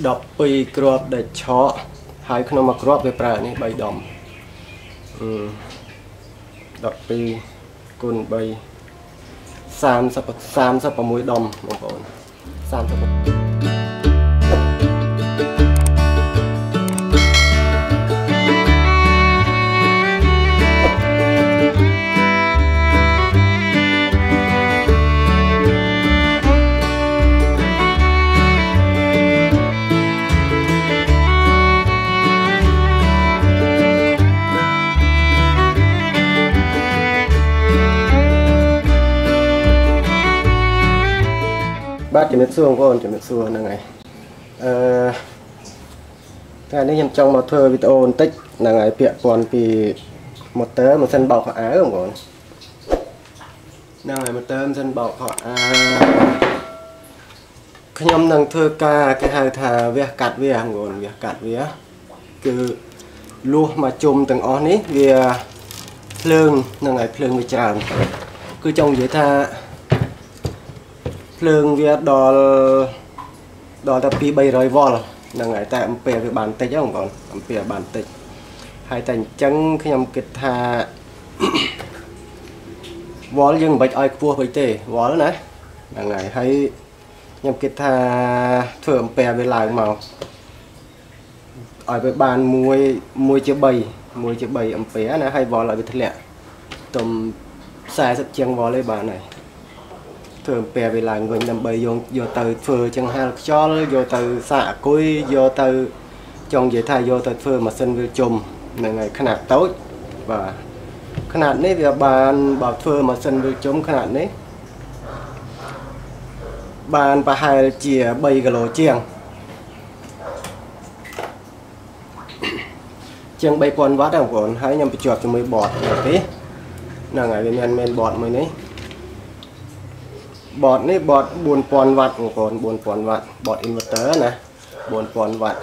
12គ្រាប់ដែលឆក់ហើយក្នុងមួយគ្រាប់វាប្រើនេះ3ដុំអឺ12គុណ3 30 36ដុំបងប្អូន36 បាទជំរាបសួរបងប្អូនជំរាបសួរហ្នឹងហើយអឺថ្ងៃនេះខ្ញុំចង់មកធ្វើវីដេអូបន្តិចហ្នឹងហើយពាក់ព័ន្ធពី motor ម៉ាស៊ីនបោកខោអាវបងប្អូនហ្នឹងហើយ motor ម៉ាស៊ីនបោកខោអាវខ្ញុំនឹងធ្វើការគេហៅថាវះកាត់វាបងប្អូនវះកាត់វាគឺលួសមកជុំទាំងអស់នេះវាភ្លើងហ្នឹងហើយភ្លើងវាច្រើនគឺចង់និយាយថា ភ្លើងវាដល់ដល់តែ2 300វ៉ុលហ្នឹងហើយតែអំពែវាបានតិចហ្នឹងបងប្អូនអំពែបានតិចហើយតែអញ្ចឹងខ្ញុំគិតថាវ៉ុលយើងមិនបាច់ឲ្យខ្ពស់ពេកទេវ៉ុលណាហ្នឹងហើយហើយខ្ញុំគិតថាធ្វើអំពែវាឡើងមកឲ្យវាបាន1 1ជា3 1ជា3អំពែណាហើយវ៉ុលឲ្យវាធ្លាក់ទំ40ជាងវ៉ុលឯងបានហើយ ធ្វើអំពែវាឡើងវិញដើម្បីយកយកទៅធ្វើចង្ហាល់ខ្យល់យកទៅសាកអគុយយកទៅចង់និយាយថាយកទៅធ្វើម៉ាស៊ីនវាជុំហ្នឹងហើយຂະຫນាតតូចបាទຂະຫນាតនេះវាបានបើធ្វើម៉ាស៊ីនវាជុំຂະຫນាតនេះបានប្រហែលជា3គីឡូជាងជាង3000វ៉ាត់ហ្នឹងបងប្អូនហើយខ្ញុំបញ្ជាប់ជាមួយបតទេហ្នឹងហើយវាមានមែនបតមួយនេះ បតនេះបត4000វ៉ាត់បងប្អូន4000វ៉ាត់បត inverter ណា4000វ៉ាត់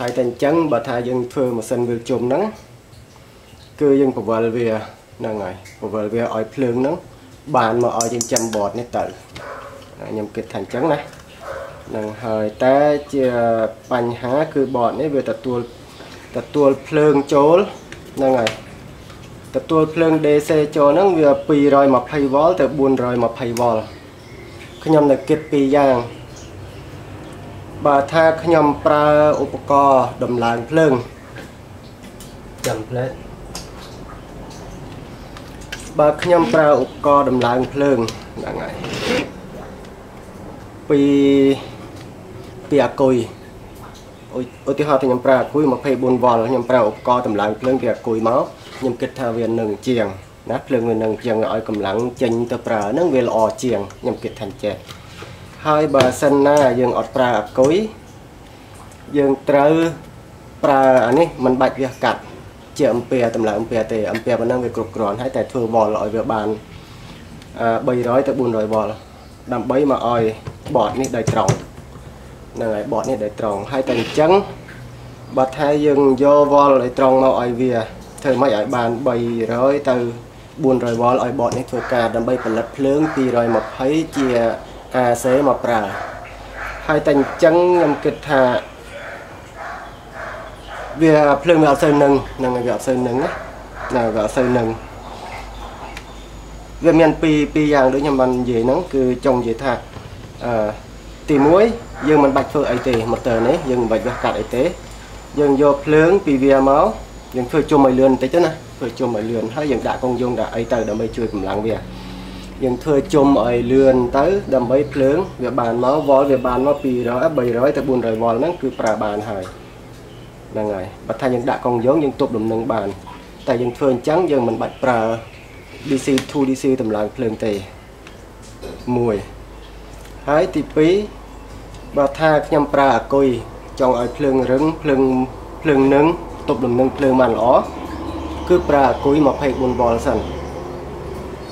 ហើយតែអញ្ចឹងបើថាយើងធ្វើម៉ាស៊ីនវាជុំហ្នឹងគឺយើងពវល់វាហ្នឹងហើយពវល់វាឲ្យភ្លើងហ្នឹងបានមកឲ្យយើងចាំបតនេះទៅខ្ញុំគិតថាអញ្ចឹងណានឹងហើយតែជាបញ្ហាគឺបតនេះវាទទួលទទួលភ្លើងចូលហ្នឹងហើយ ទទួលភ្លើង DC ចូលហ្នឹងវា220វ៉ុលទៅ420វ៉ុលខ្ញុំនៅគិតពីរយ៉ាងបើថាខ្ញុំប្រើឧបករណ៍ដំឡើងភ្លើងចាំផ្លែតបើខ្ញុំប្រើឧបករណ៍ដំឡើងភ្លើងហ្នឹងហើយពីពីអាគុយឧទាហរណ៍ថាខ្ញុំប្រើអាគុយ24វ៉ុលខ្ញុំប្រើឧបករណ៍ដំឡើងភ្លើងពីអាគុយមក ខ្ញុំគិតថាវានឹងជាងណាភ្លើងវានឹងជាងឲ្យកម្លាំងចេញទៅប្រើហ្នឹងវាល្អជាងខ្ញុំគិតថាចេះហើយបើសិនណាយើងអត់ប្រើអាគុយយើងត្រូវប្រើអានេះมันបាច់វាកាត់ជាអំពែតម្លើងអំពែទេអំពែប៉ុណ្ណឹងវាគ្រប់គ្រាន់ហើយតែធ្វើវ៉លឲ្យវាបាន300ទៅ400វ៉លដើម្បីមកឲ្យបតនេះដោយត្រង់ហ្នឹងហើយបតនេះដោយត្រង់ហើយតែអញ្ចឹងបើថាយើងយកវ៉លឲ្យត្រង់មកឲ្យវា ធ្វើម៉េចឲ្យបាន300ទៅ400វ៉ុលឲ្យបតនេះធ្វើការដើម្បីផលិតភ្លើង220ជា AC មកប្រើហើយតែអញ្ចឹងខ្ញុំគិតថាវាភ្លើងវាអត់សូវនឹងនឹងវាអត់សូវនឹងណាវាអត់សូវនឹងវាមានពីរពីរយ៉ាងដូចខ្ញុំបាននិយាយហ្នឹងគឺចង់និយាយថាអឺទី1យើងមិនបាច់ធ្វើអីទេម៉ូទ័រនេះយើងមិនបាច់វះកាត់អីទេយើងយកភ្លើងពីវាមក យើងធ្វើជុំឲ្យលឿនបន្តិចទៅណាធ្វើជុំឲ្យលឿនហើយយើងដាក់កងយងដាក់អីទៅដើម្បីជួយកម្លាំងវាយើងធ្វើជុំឲ្យលឿនទៅដើម្បីភ្លើងវាបានមកវ៉លវាបានមក200 300ទៅ400វ៉លហ្នឹងគឺប្រើបានហើយហ្នឹងហើយបើថាយើងដាក់កងយងយើងទប់លំនឹងបាន តែយើងធ្វើអញ្ចឹងយើងមិនបាច់ប្រើ DC 2 DC តម្លើងភ្លើងទេ1ហើយទី2បើថាខ្ញុំប្រើអាគុយចង់ឲ្យភ្លើងរឹងភ្លើងភ្លើងនឹង ទប់លំនឹងភ្លើងបានល្អគឺប្រើអាគុយ24វ៉ុលសិន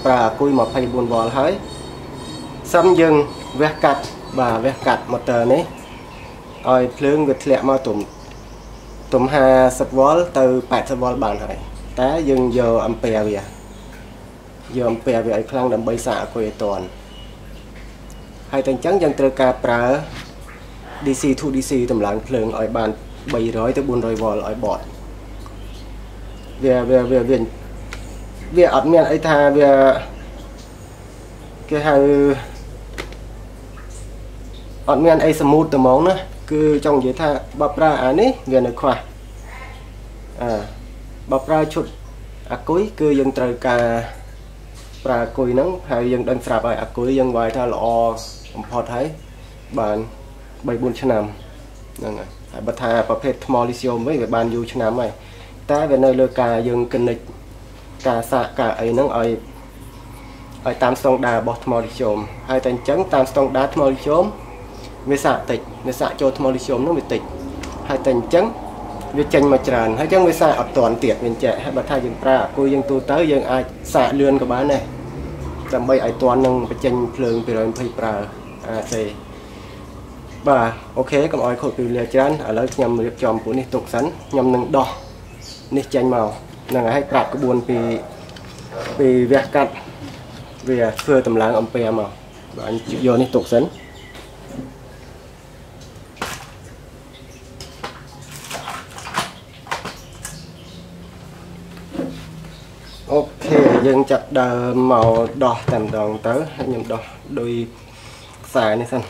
ប្រើអាគុយ24វ៉ុលហើយសិនយើងវះកាត់បាទវះកាត់ម៉ូទ័រនេះឲ្យភ្លើងវាធ្លាក់មកទុំទុំ50វ៉ុលទៅ80វ៉ុលបានហើយតែយើងយកអំពែវាយកអំពែវាឲ្យខ្លាំងដើម្បីសាកអាគុយឲ្យតន់ហើយតែអញ្ចឹងយើងត្រូវការប្រើ DC to DC តម្លើងភ្លើងឲ្យបាន 300ទៅ400វ៉ុលឲ្យបត់វាវាវាវាវាអត់មានអីថាវាគេហៅអត់មានអីស្មូតតែហ្មងណាគឺចង់និយាយថាបើប្រើអានេះវានៅខ្វះអាបើប្រើឈុតអាគុយគឺយើងត្រូវការប្រើអាគុយហ្នឹងហើយយើងដឹងស្រាប់ហើយអាគុយយើងវាយថាល្អបំផុតហើយបាន3 4ឆ្នាំហ្នឹងហើយ ហើយបើថាប្រភេទថ្មលីស្យូមវិញវាបានយូរឆ្នាំហើយតែវានៅលើការយើងគណិតការសាកការអីហ្នឹងឲ្យឲ្យតាមស្តង់ដាររបស់ថ្មលីស្យូមហើយតែអញ្ចឹងតាមស្តង់ដារថ្មលីស្យូមវាសាកតិចវាសាកចូលថ្មលីស្យូមនោះវាតិចហើយតែអញ្ចឹងវាចេញមកច្រើនហើយអញ្ចឹងវាសាកអត់តាន់ទៀតវាចេះហើយបើថាយើងប្រើអាគូយើងទូទៅយើងអាចសាកលឿនក៏បានដែរដើម្បីឲ្យតាន់នឹងបញ្ចេញភ្លើង220ប្រើអាសេ បាទអូខេកុំឲ្យខូចពេលវេលាច្រើនឥឡូវខ្ញុំរៀបចំពួកនេះទុកសិនខ្ញុំនឹងដោះនេះចេញមកហ្នឹងហើយប្រាប់ក្បួនពីពីវះកាត់វាធ្វើតម្លើងអំពែមកបាទយកនេះទុកសិនអូខេយើងចាប់ដើមមកដោះតែម្ដងទៅហើយខ្ញុំដោះដោយខ្សែនេះសិន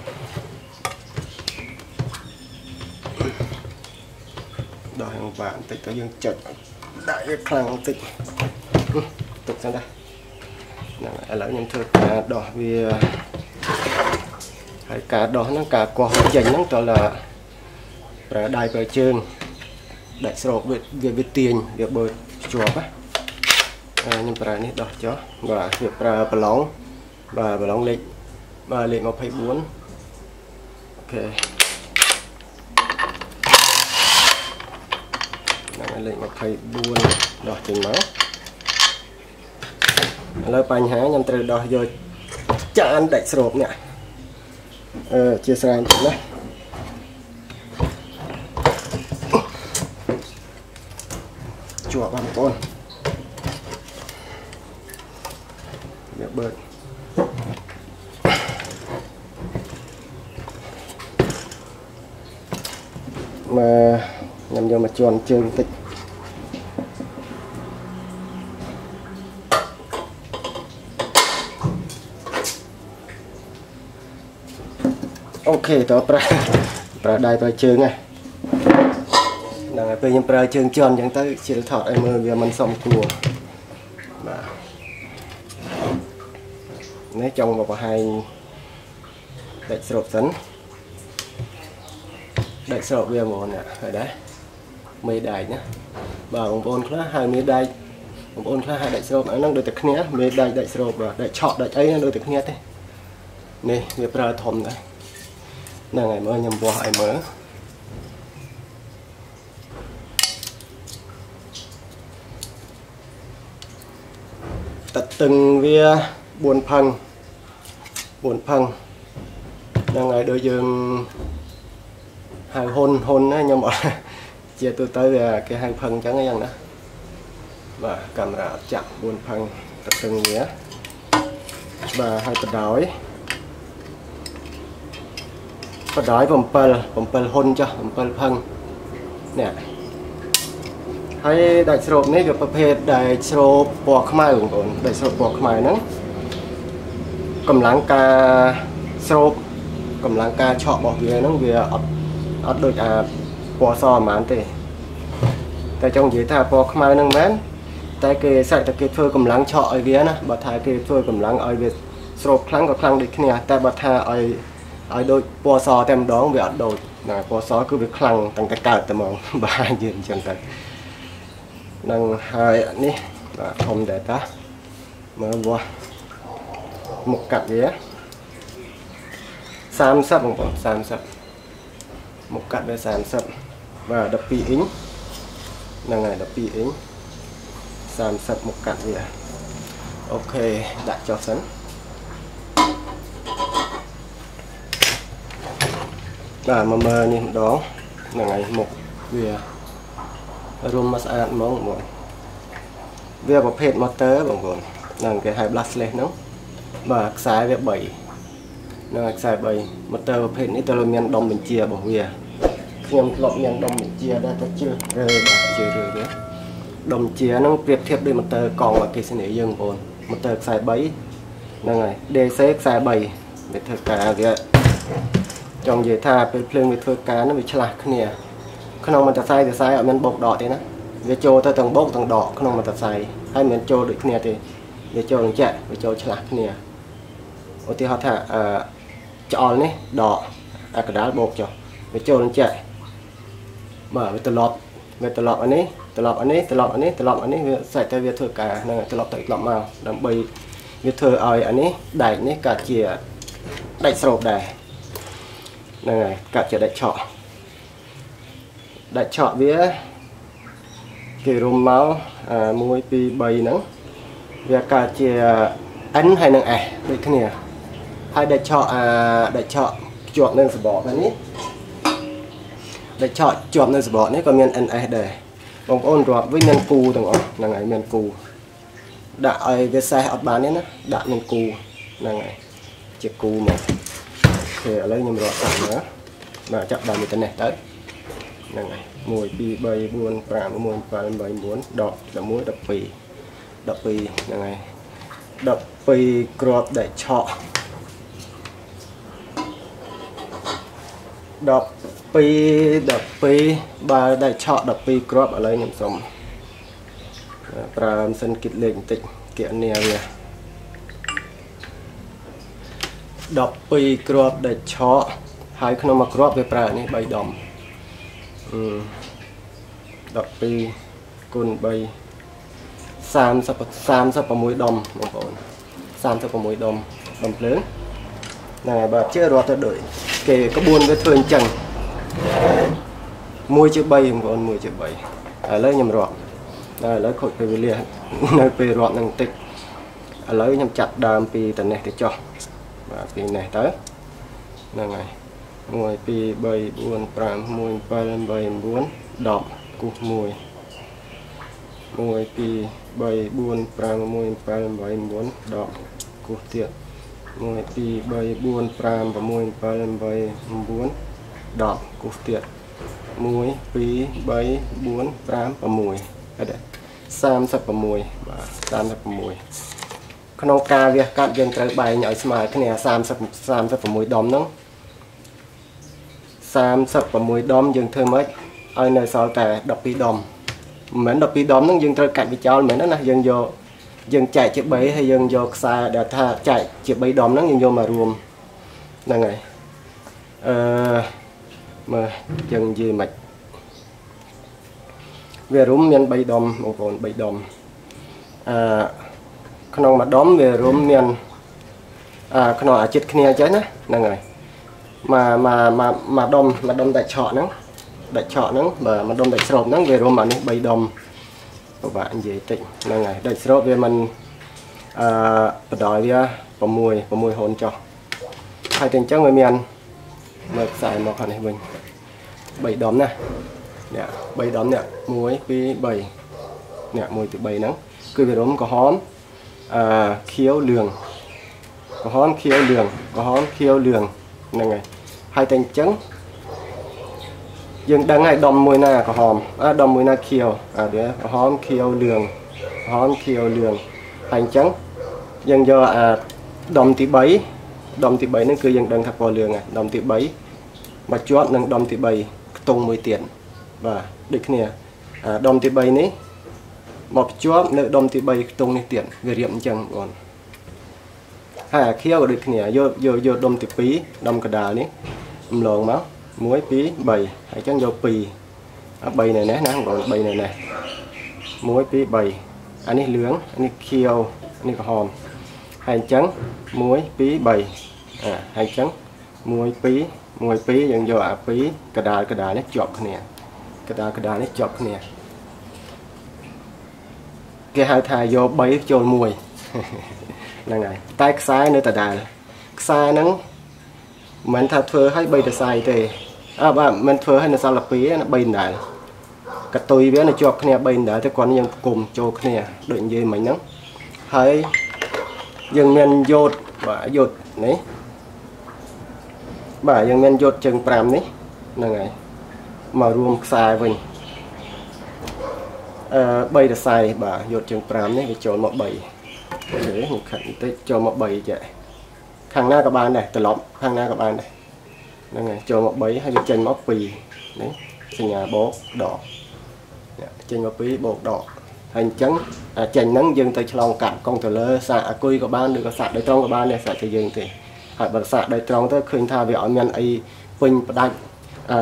ដោះយ៉ាងបាក់បន្តិចទៅយើងចុចដាក់វាខ្លាំងបន្តិចទុកសិនដែរហ្នឹងឥឡូវខ្ញុំធ្វើការដោះវាហើយការដោះហ្នឹងការកោះចេញហ្នឹងតើប្រើដៃប្រើជើងដាច់ស្រោបវាវាទាញវាបើជាប់ណាខ្ញុំប្រើនេះដោះចុះបាទវាប្រើប្រឡងបាទប្រឡងលេខបាទលេខ24អូខេហ្នឹង លេខ24ដោះចេញមកឥឡូវបញ្ហាខ្ញុំត្រូវដោះយកចានដាច់ស្រូបនេះអឺជាស្រ័យតិចណាជាប់បងប្អូនវាបើកមកខ្ញុំយកមកជន់ជើងតិច អូខេតើប្រើប្រើដៃប្រើជើងហ្នឹងហ្នឹងហើយពេលខ្ញុំប្រើជើងជន់អញ្ចឹងទៅជិលថតឲ្យមើលវាមិនសមគួរបាទនេះចង់មកបង្ហាញដាច់ស្រូបសិនដាច់ស្រូបវាហ្មងណាហើយដែរមេដែកណាបាទបងប្អូនខ្លះហៅមេដែកបងប្អូនខ្លះហៅដាច់ស្រូបហ្នឹងដូចតែគ្នាមេដែកដាច់ស្រូបបាទដាច់ឆក់ដាច់អីហ្នឹងដូចតែគ្នាទេនេះវាប្រើធំដែរ ហ្នឹងហើយមើលខ្ញុំវាស់ឲ្យមើលតតឹងវា4ផឹង4ផឹងហ្នឹងហើយដូចយើងហៅហ៊ុនហ៊ុនណាខ្ញុំអត់ជា ទូទៅគេហៅផឹងអញ្ចឹងយ៉ាងណាបាទកាមេរ៉ាអត់ចាក់4ផឹងតតឹងវាបាទហើយបដោយបដោយ7 7ហ៊ុនចុះ7ផឹងនេះហើយដាច់ស្រូបនេះវាប្រភេទដែលស្រូបពណ៌ខ្មៅបងប្អូនដែលស្រូបពណ៌ខ្មៅហ្នឹងកម្លាំងការស្រូបកម្លាំងការឆក់របស់វាហ្នឹងវាអត់អត់ដូចអាពណ៌សប្រហែលទេតែចង់និយាយថាពណ៌ខ្មៅហ្នឹងមែនតែគេសាច់តែគេធ្វើកម្លាំងឆក់ឲ្យវាណាបើថាគេធ្វើកម្លាំងឲ្យវាស្រូបខ្លាំងក៏ខ្លាំងដូចគ្នាតែបើថាឲ្យ ឲ្យដូចពណ៌សតែម្ដងវាអត់ដូចណាពណ៌សគឺវាខ្លាំងតាំងតែកើតតែហ្មងបាទយើងអញ្ចឹងទៅនឹងហើយនេះបាទធំដែរតាមើលវាស់មុខកាត់វា30បងប្អូន30មុខកាត់វា30បាទ12អ៊ីងហ្នឹងហើយ12អ៊ីង30មុខកាត់វាអូខេដាក់ចុះសិន បាទមកមើលនេះម្ដងហ្នឹងហើយមុខវារួមមកស្អាតហ្មងបងវាប្រភេទ motor បងប្អូនហ្នឹងគេហៅ brushless ហ្នឹងបាទខ្សែវា3នឹងខ្សែ3ម៉ូទ័រប្រភេទនេះត្រូវមានដុំបញ្ជារបស់វាខ្ញុំធ្លាប់មានដុំបញ្ជាដែរតែជឿរើបាទជឿរើវាដុំបញ្ជាហ្នឹងប្រៀបធៀបដូចម៉ូទ័រកង់អគ្គិសនីយើងបងប្អូនម៉ូទ័រខ្សែ3ហ្នឹងហើយ DC ខ្សែ3វាធ្វើការវា ចង់និយាយថាពេលភ្លើងវាធ្វើការហ្នឹងវាឆ្លាស់គ្នា ក្នុងម៉ូទ័រខ្សែខ្សែអត់មានបោកដកទេណាវាចូលទៅទាំងបោកទាំងដកក្នុងម៉ូទ័រខ្សែហើយមិនចូលដូចគ្នាទេវាចូលនឹងចាក់វាចូលឆ្លាស់គ្នាឧទាហរណ៍ថាអឺច្អល់នេះដកអាកដាលបោកចុះវាចូលនឹងចាក់បាទវាត្រឡប់វាត្រឡប់អានេះត្រឡប់អានេះត្រឡប់អានេះត្រឡប់អានេះវាសាច់តែវាធ្វើការហ្នឹងត្រឡប់ទៅត្រឡប់មកដើម្បីវាធ្វើឲ្យអានេះដែកនេះកាត់ជាដាច់ស្រោបដែរ ហ្នឹងហើយកាត់ជាដាច់ឆក់ដាច់ឆក់វាគេរុំមក1 2 3ហ្នឹងវាកើតជា N ហើយនឹង S ដូចគ្នាហើយដាច់ឆក់អាដាច់ឆក់ជាប់នឹងសបកនេះដាច់ឆក់ជាប់នៅសបកនេះក៏មាន NS ដែរបងប្អូនរាប់វិញមានគូទាំងអស់ហ្នឹងហើយមានគូដាក់ឲ្យវាសេះអត់បានទេណាដាក់មានគូហ្នឹងហើយជាគូមកអូ ខេឥឡូវខ្ញុំរាប់តាមណាបាទចាប់ដើមទៅនេះទៅហ្នឹងហើយ1 2 3 4 5 6 7 8 9 10 11 12 12ហ្នឹងហើយ12គ្រាប់ដែលឆក់12 12បើដែលឆក់12គ្រាប់ឥឡូវខ្ញុំសុំប្រើម៉ាស៊ីនគិតលេខបន្តិចគណនាវា 12គ្រាប់ដែលឆក់ហើយក្នុងមួយគ្រាប់វាប្រើនេះ3ដុំ12គុណ3 30 36ដុំបងប្អូន36ដុំដុំភ្លើងហ្នឹងហើយបើជឿរត់ទៅដូចគេក្បួនវាធ្វើអញ្ចឹង1ជា3បងប្អូន1ជា3ឥឡូវខ្ញុំរាប់ដល់ឥឡូវខូចពេលវេលានៅពេលរាប់នឹងតិចឥឡូវខ្ញុំចាត់ដើមពីតនេះទៅចុះ បាទពីនេះទៅហ្នឹងហើយ1 2 3 4 5 6 7 8 9 10គូស1 1 2 3 4 5 6 7 8 9 10គូសទៀត1 2 3 4 5 6 7 8 9 10គូសទៀត1 2 3 4 5 6ហើយដែរ36បាទ36 ក្នុងការវះកាត់យើងត្រូវបែងឲ្យស្មើគ្នា30 36ដុំហ្នឹង36ដុំយើងធ្វើម៉េចឲ្យនៅសល់តែ12ដុំមិនមែន12ដុំហ្នឹងយើងត្រូវកាច់វាចោលមែនទេណាយើងយកយើងចែកជា3ហើយយើងយកខ្សែដែលថាចែកជា3ដុំហ្នឹងយើងយកមករួមហ្នឹងហើយអឺមើលយើងនិយាយមិនវារួមមាន3ដុំបងប្អូន3ដុំអឺ ក្នុងមួយដុំវារួមមានអឺក្នុងអាចិត្តគ្នាអញ្ចឹងណាហ្នឹងហើយមកមកមកមកដុំមកដុំដាច់ឆក់ហ្នឹងដាច់ឆក់ហ្នឹងបើមកដុំដាច់ស្រូបហ្នឹងវារួមអានេះ3ដុំពិបាកនិយាយតិចហ្នឹងហើយដាច់ស្រូបវាមិនអឺបដ ாய் វា6 6ហូនចុះហើយតែអញ្ចឹងវាមានមើលខ្សែមកខាងនេះវិញ3ដុំណានេះ3ដុំនេះ1 2 3នេះ1ទី3ហ្នឹងគឺវារុំក្រហម អឺខៀវលឿងក្រហមខៀវលឿងក្រហមខៀវលឿងហ្នឹងហើយហើយតែអញ្ចឹងយើងដឹងហើយដុំមួយណាក្រហមអើដុំមួយណាខៀវអើវាក្រហមខៀវលឿងក្រហមខៀវលឿងហើយអញ្ចឹងយើងយកអាដុំទី3ដុំទី3ហ្នឹងគឺយើងដឹងថាពណ៌លឿងហើយដុំទី3មកជាប់នឹងដុំទី3ខ្ទង់មួយទៀតបាទដូចគ្នាអាដុំទី3នេះ មកភ្ជាប់នៅដុំទី3ខ្ទង់នេះទៀតវារៀបអញ្ចឹងបងហើយអាខៀវក៏ដូចគ្នាយកយកយកដុំទី2ដុំកដាលនេះរំលងមក1 2 3ហើយអញ្ចឹងយក2អា3នៅនេះណាបង3នៅនេះ1 2 3អានេះលឿងអានេះខៀវអានេះក្រហមហើយអញ្ចឹង1 2 3អាហើយអញ្ចឹង1 2 1 2យើងយកអា2កដាលកដាលនេះជាប់គ្នាកដាលកដាលនេះជាប់គ្នា គេហៅថាយក3ចូល1ហ្នឹងហើយតែខ្សែនៅដដែលខ្សែហ្នឹងមិនមែនថាធ្វើឲ្យ3ដសៃទេអើបាទមិនធ្វើឲ្យនៅសល់2ណា3ដដែលកតុយវានៅជាប់គ្នា3ដដែលតែគាត់យើងគុំចូលគ្នាដូចនិយាយមិញហ្នឹងហើយយើងមានយោតបាទយោតនេះបាទយើងមានយត់ជើង5នេះហ្នឹងហើយមករួមខ្សែវិញអឺ 3រស័យបាទយត់ជើង5នេះវាចូលមក3អូខេខ្ញុំខាត់បន្តិចចូលមក3ចេះខាងណាក៏បានដែរត្រឡប់ខាងណាក៏បានដែរហ្នឹងហើយចូលមក3ហើយវាចេញមក2នេះសញ្ញាបូកដកចេញមក2បូកដកហើយអញ្ចឹងអាចេញហ្នឹងយើងទៅឆ្លងកាត់កុងតឺលើសាកអាគុយក៏បានឬក៏សាកដោយត្រង់ក៏បានដែរសាកទៅយើងទេហើយបើសាកដោយត្រង់ទៅឃើញថាវាអត់មានអីពេញផ្ដាច់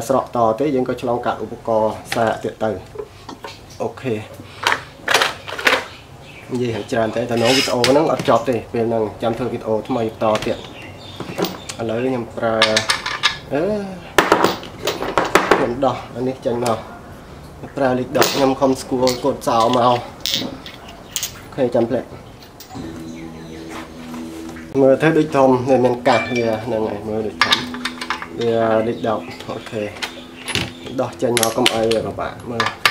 ស្រកតទេយើងក៏ឆ្លងកាត់ឧបករណ៍សាកទៀតទៅ អូខេនិយាយឲ្យច្រើនតែនៅវីដេអូហ្នឹងអត់ចប់ទេពេលហ្នឹងចាំធ្វើវីដេអូថ្មីបន្តទៀតឥឡូវខ្ញុំប្រើអឺខ្ញុំដោះអានេះចេញមកប្រើលិចដកខ្ញុំខំស្គាល់កូនសោមកអូខេចាំផ្លែកមើលទៅដូចធំវាមានកាសវាហ្នឹងហើយមើលដូចធំវាលិចដកអូខេដោះចេញមកកុំអីក៏បាក់មើល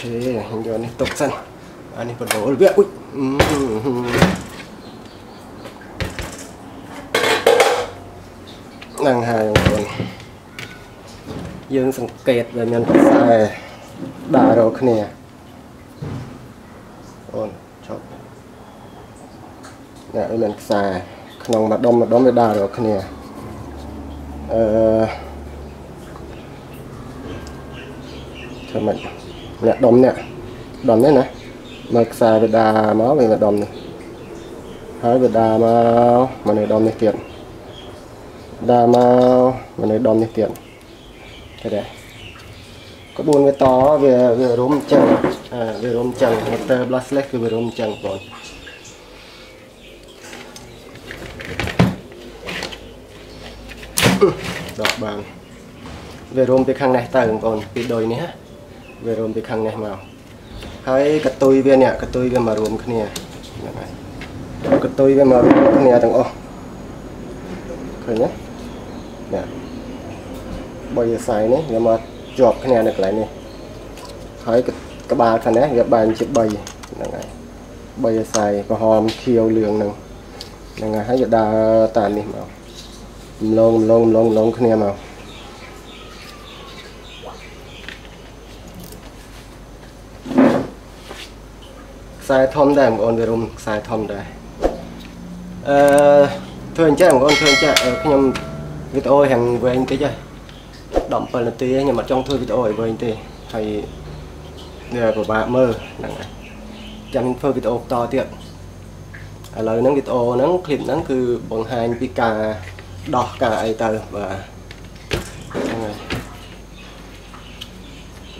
ខេខ្ញុំយកនេះទុកសិនអានេះបដូលវាអ៊ុយហ្នឹងហើយបងប្អូនយើងសង្កេតវាមានខ្សែដាក់រកគ្នាអូនចប់នេះមានខ្សែក្នុងមួយដុំមួយដុំវាដាក់រកគ្នាអឺធ្វើម៉េចអ្នកដុំនេះដុំនេះណាមកខ្សែវាដាមកវាមកដុំនេះហើយវាដាមកមកនៅដុំនេះទៀតដាមកមកនៅដុំនេះទៀតឃើញទេក្បួនវាតវាវារុំចឹងអឺវារុំចឹង motor brushless គឺវារុំចឹងបងដកបានវារុំពីខាងនេះទៅបងប្អូនពីដូចនេះណា វារួមពីខាងនេះមកហើយកតុយវានេះកតុយវាមករួមគ្នាហ្នឹងហើយកតុយវាមករួមគ្នាទាំងអស់ឃើញទេនេះបើយសៃនេះវាមកជាប់គ្នានៅកន្លែងនេះហើយក្បាលខាងនេះវាបែងជា3ហ្នឹងហើយ3យសៃក្រហមខៀវលឿងហ្នឹងហ្នឹងហើយហើយវាដើរតាមនេះមកម្លងម្លងម្លងម្លងគ្នាមក ខ្សែធំដែរបងអូនវារុំខ្សែធំដែរអឺធ្វើអញ្ចឹងបងអូនធ្វើអញ្ចឹងខ្ញុំវីដេអូហាំងវែងតិចហើយ17នាទីខ្ញុំអត់ចង់ធ្វើវីដេអូឲ្យវែងទេហើយពិបាកមើលហ្នឹងហើយចាំខ្ញុំធ្វើវីដេអូបន្តទៀតឥឡូវហ្នឹងវីដេអូហ្នឹងឃ្លីបហ្នឹងគឺបង្ហាញពីការដោះការអីទៅបាទ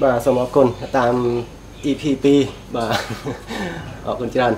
បាទសូមអរគុណតាម EP2 បាទអរគុណច្រើន